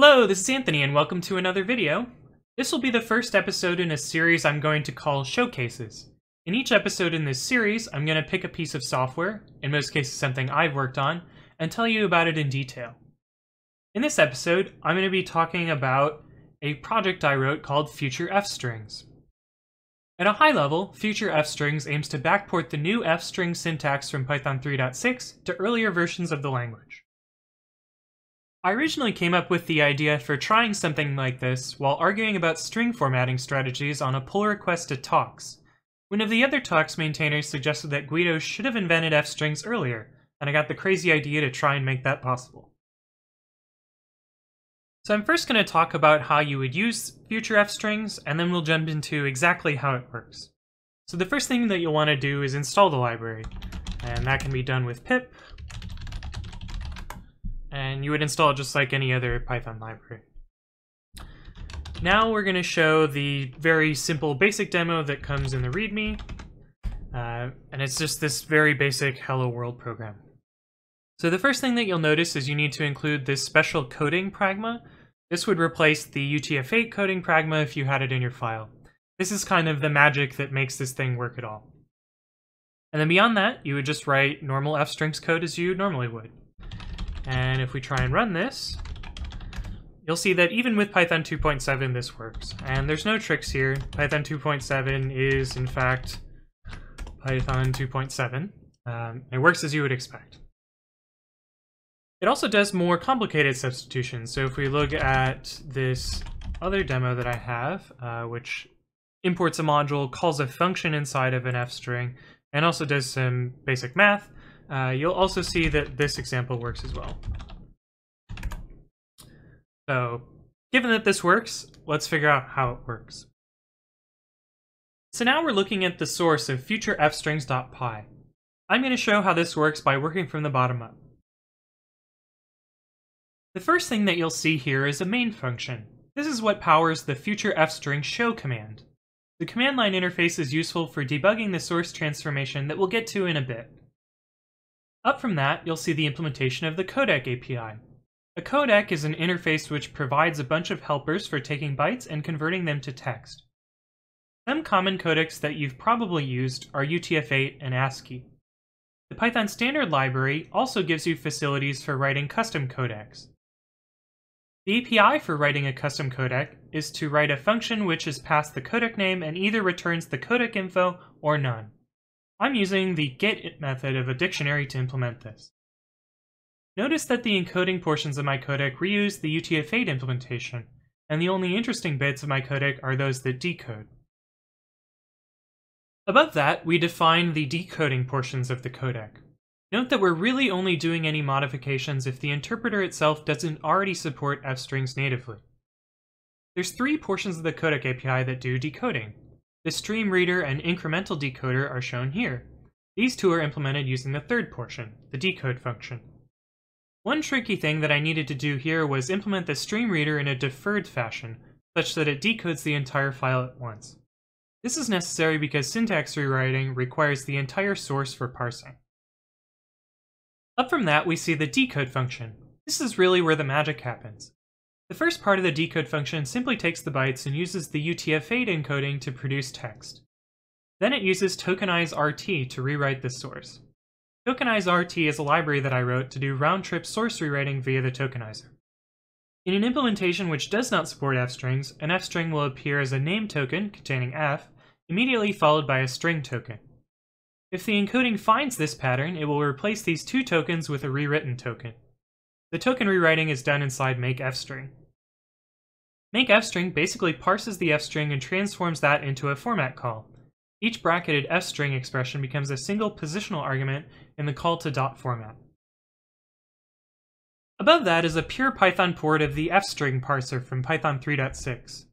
Hello, this is Anthony and welcome to another video. This will be the first episode in a series I'm going to call Showcases. In each episode in this series, I'm going to pick a piece of software, in most cases something I've worked on, and tell you about it in detail. In this episode, I'm going to be talking about a project I wrote called Future F-Strings. At a high level, Future F-Strings aims to backport the new F-string syntax from Python 3.6 to earlier versions of the language. I originally came up with the idea for trying something like this while arguing about string formatting strategies on a pull request to tox. One of the other tox maintainers suggested that Guido should have invented F-strings earlier, and I got the crazy idea to try and make that possible. So I'm first going to talk about how you would use future f-strings, and then we'll jump into exactly how it works. So the first thing that you'll want to do is install the library, and that can be done with pip, and you would install it just like any other Python library. Now we're going to show the very simple basic demo that comes in the README, uh, and it's just this very basic hello world program. So the first thing that you'll notice is you need to include this special coding pragma. This would replace the UTF-8 coding pragma if you had it in your file. This is kind of the magic that makes this thing work at all. And then beyond that, you would just write normal f-strings code as you normally would. And if we try and run this, you'll see that even with Python 2.7 this works. And there's no tricks here. Python 2.7 is, in fact, Python 2.7. Um, it works as you would expect. It also does more complicated substitutions. So if we look at this other demo that I have, uh, which imports a module, calls a function inside of an f string, and also does some basic math, uh, you'll also see that this example works as well. So given that this works, let's figure out how it works. So now we're looking at the source of futurefstrings.py. I'm going to show how this works by working from the bottom up. The first thing that you'll see here is a main function. This is what powers the future fstring show command. The command line interface is useful for debugging the source transformation that we'll get to in a bit. Up from that, you'll see the implementation of the codec API. A codec is an interface which provides a bunch of helpers for taking bytes and converting them to text. Some common codecs that you've probably used are UTF-8 and ASCII. The Python standard library also gives you facilities for writing custom codecs. The API for writing a custom codec is to write a function which is passed the codec name and either returns the codec info or none. I'm using the get method of a dictionary to implement this. Notice that the encoding portions of my codec reuse the UTF-8 implementation, and the only interesting bits of my codec are those that decode. Above that, we define the decoding portions of the codec. Note that we're really only doing any modifications if the interpreter itself doesn't already support f-strings natively. There's three portions of the codec API that do decoding. The stream reader and incremental decoder are shown here. These two are implemented using the third portion, the decode function. One tricky thing that I needed to do here was implement the stream reader in a deferred fashion, such that it decodes the entire file at once. This is necessary because syntax rewriting requires the entire source for parsing. Up from that, we see the decode function. This is really where the magic happens. The first part of the decode function simply takes the bytes and uses the UTF-8 encoding to produce text. Then it uses tokenize-rt to rewrite the source. Tokenize-rt is a library that I wrote to do round-trip source rewriting via the tokenizer. In an implementation which does not support f-strings, an f-string will appear as a name token containing f, immediately followed by a string token. If the encoding finds this pattern, it will replace these two tokens with a rewritten token. The token rewriting is done inside make fstring. Make fstring basically parses the fstring and transforms that into a format call. Each bracketed fstring expression becomes a single positional argument in the call to dot format. Above that is a pure Python port of the fstring parser from Python 3.6.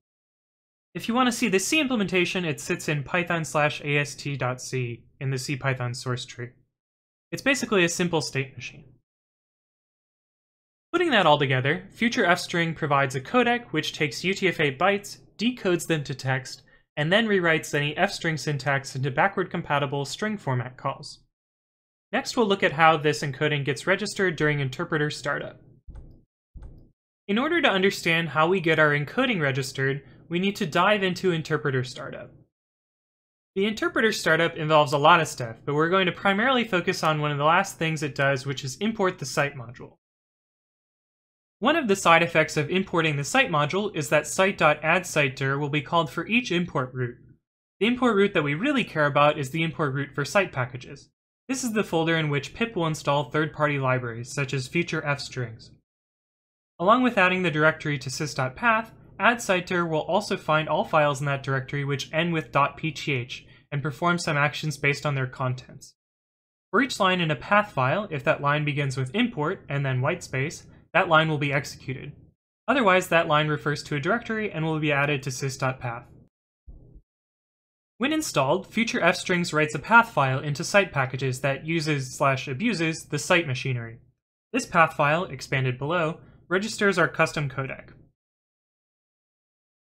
If you want to see the C implementation, it sits in python slash ast.c in the CPython source tree. It's basically a simple state machine. Putting that all together, Future fstring provides a codec which takes UTF-8 bytes, decodes them to text, and then rewrites any fstring syntax into backward compatible string format calls. Next we'll look at how this encoding gets registered during interpreter startup. In order to understand how we get our encoding registered, we need to dive into interpreter startup. The interpreter startup involves a lot of stuff, but we're going to primarily focus on one of the last things it does, which is import the site module. One of the side effects of importing the site module is that site.addSiteDir will be called for each import route. The import route that we really care about is the import route for site packages. This is the folder in which pip will install third-party libraries, such as future fstrings. Along with adding the directory to sys.path, addSiteDir will also find all files in that directory which end with .pth and perform some actions based on their contents. For each line in a path file, if that line begins with import and then whitespace, that line will be executed. Otherwise, that line refers to a directory and will be added to sys.path. When installed, Future fstrings writes a path file into site packages that uses slash abuses the site machinery. This path file, expanded below, registers our custom codec.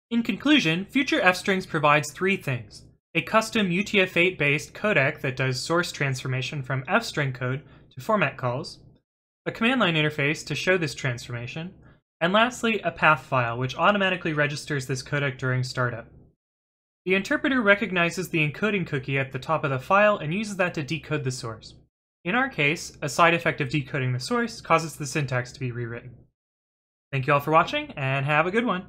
In conclusion, Future fstrings provides three things. A custom UTF-8 based codec that does source transformation from fstring code to format calls, a command line interface to show this transformation, and lastly, a path file which automatically registers this codec during startup. The interpreter recognizes the encoding cookie at the top of the file and uses that to decode the source. In our case, a side effect of decoding the source causes the syntax to be rewritten. Thank you all for watching, and have a good one!